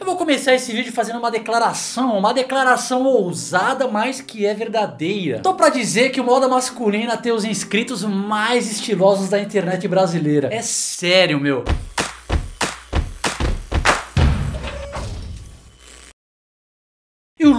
Eu vou começar esse vídeo fazendo uma declaração, uma declaração ousada, mas que é verdadeira. Tô pra dizer que o Moda Masculina tem os inscritos mais estilosos da internet brasileira. É sério, meu.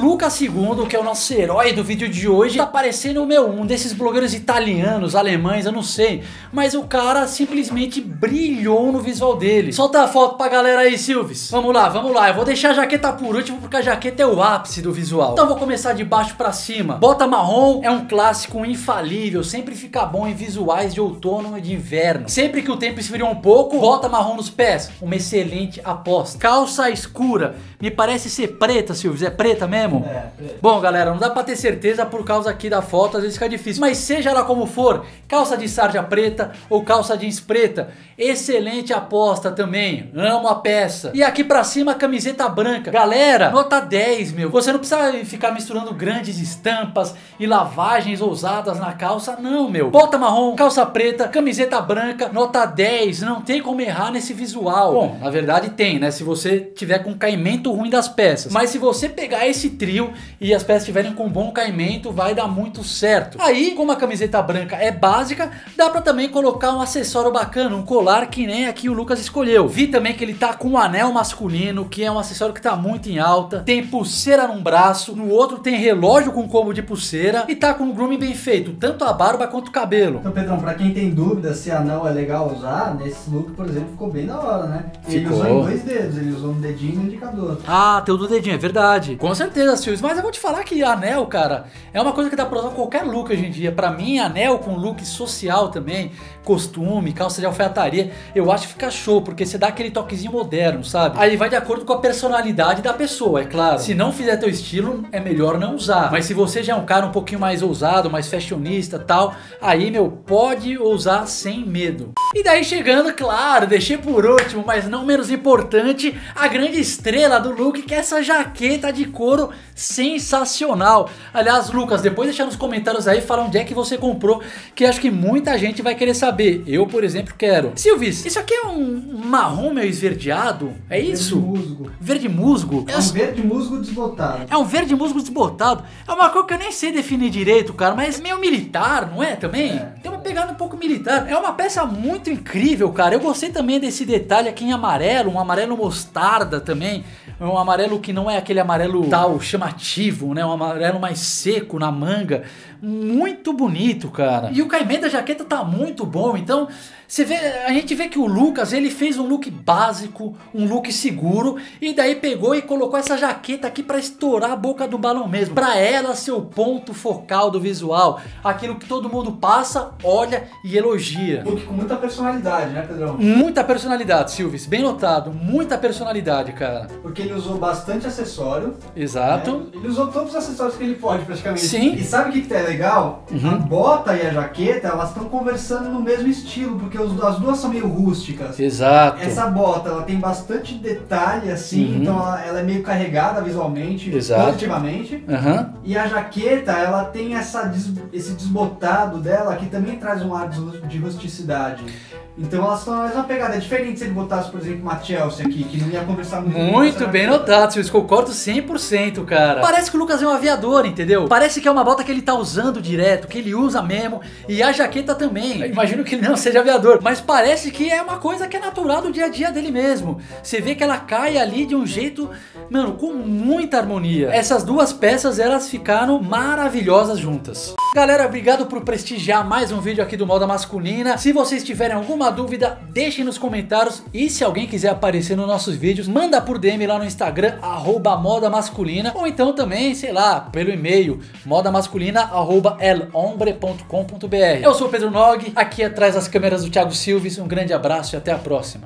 Lucas II, que é o nosso herói do vídeo de hoje, tá parecendo, meu, um desses blogueiros italianos, alemães, eu não sei. Mas o cara simplesmente brilhou no visual dele. Solta a foto pra galera aí, Silves. Vamos lá, vamos lá. Eu vou deixar a jaqueta por último, porque a jaqueta é o ápice do visual. Então vou começar de baixo pra cima. Bota marrom é um clássico infalível, sempre fica bom em visuais de outono e de inverno. Sempre que o tempo esfriou um pouco, bota marrom nos pés. Uma excelente aposta. Calça escura. Me parece ser preta, Silves. É preta mesmo? É, Bom, galera, não dá pra ter certeza por causa aqui da foto, às vezes fica difícil. Mas seja lá como for, calça de sarja preta ou calça jeans preta, excelente aposta também. Amo a peça. E aqui pra cima, camiseta branca. Galera, nota 10, meu. Você não precisa ficar misturando grandes estampas e lavagens ousadas na calça, não, meu. Bota marrom, calça preta, camiseta branca, nota 10. Não tem como errar nesse visual. Bom, na verdade tem, né? Se você tiver com caimento ruim das peças. Mas se você pegar esse trio e as peças estiverem com bom caimento, vai dar muito certo. Aí, como a camiseta branca é básica, dá pra também colocar um acessório bacana, um colar que nem aqui o Lucas escolheu. Vi também que ele tá com um anel masculino, que é um acessório que tá muito em alta. Tem pulseira num braço, no outro tem relógio com combo de pulseira e tá com um grooming bem feito, tanto a barba quanto o cabelo. Então, Pedrão, pra quem tem dúvida se anel é legal usar, nesse look, por exemplo, ficou bem da hora, né? Ele Ficou. usou em dois dedos, ele usou um dedinho e um indicador. Ah, tem o do dedinho, é verdade. Com certeza, Silvio. Mas eu vou te falar que anel, cara, é uma coisa que dá pra usar qualquer look hoje em dia. Pra mim, anel com look social também, costume, calça de alfaiataria, eu acho que fica show, porque você dá aquele toquezinho moderno, sabe? Aí vai de acordo com a personalidade da pessoa, é claro. Se não fizer teu estilo, é melhor não usar. Mas se você já é um cara um pouquinho mais ousado, mais fashionista tal, aí, meu, pode usar sem medo. E daí chegando, claro, deixei por último, mas não menos importante, a grande estrela do look, que é essa jaqueta de couro sensacional. Aliás, Lucas, depois deixa nos comentários aí, fala onde é que você comprou, que acho que muita gente vai querer saber. Eu, por exemplo, quero. Silvis, isso aqui é um marrom meio esverdeado? É isso? Verde musgo. Verde musgo? É um verde musgo desbotado. É um verde musgo desbotado. É uma cor que eu nem sei definir direito, cara, mas meio militar, não é também? É. Tem uma pegada um pouco militar. É uma peça muito incrível, cara. Eu gostei também desse detalhe aqui em amarelo, um amarelo mostarda também. Um amarelo que não é aquele amarelo tal chamativo, né? Um amarelo mais seco na manga. Muito bonito, cara. E o caimento da jaqueta tá muito bom, então você vê, a gente vê que o Lucas, ele fez um look básico, um look seguro e daí pegou e colocou essa jaqueta aqui pra estourar a boca do balão mesmo, Pra ela ser o ponto focal do visual, aquilo que todo mundo passa, olha e elogia. Look com muita personalidade, né, Pedrão? Muita personalidade, Silvis, bem notado, muita personalidade, cara. Porque ele usou bastante acessório. Exato. né? Ele usou todos os acessórios que ele pode, praticamente. Sim. E sabe o que, que é legal? Uhum. A bota e a jaqueta, elas estão conversando no mesmo estilo, porque as duas são meio rústicas. Exato. Essa bota, ela tem bastante detalhe assim, Uhum. então ela, ela é meio carregada visualmente, Exato. positivamente. Aham. E a jaqueta, ela tem essa esse desbotado dela que também traz um ar de rusticidade. Então elas estão na mesma pegada. É diferente se ele botasse, por exemplo, uma Chelsea aqui, que não ia conversar muito Muito essa bem notado, Silvio. Concordo 100%, cara. Parece que o Lucas é um aviador, entendeu? Parece que é uma bota que ele tá usando direto, que ele usa mesmo. E a jaqueta também. Eu imagino que ele não seja aviador. Mas parece que é uma coisa que é natural do dia a dia dele mesmo. Você vê que ela cai ali de um jeito, mano, com muita harmonia. Essas duas peças, elas ficaram maravilhosas juntas. Galera, obrigado por prestigiar mais um vídeo aqui do Moda Masculina. Se vocês tiverem alguma dúvida, deixem nos comentários. E se alguém quiser aparecer nos nossos vídeos, manda por DM lá no Instagram, arroba Moda Masculina. Ou então também, sei lá, pelo e-mail, modamasculina, arroba. Eu sou o Pedro Nog, aqui atrás das câmeras do Thiago Silves. Um grande abraço e até a próxima.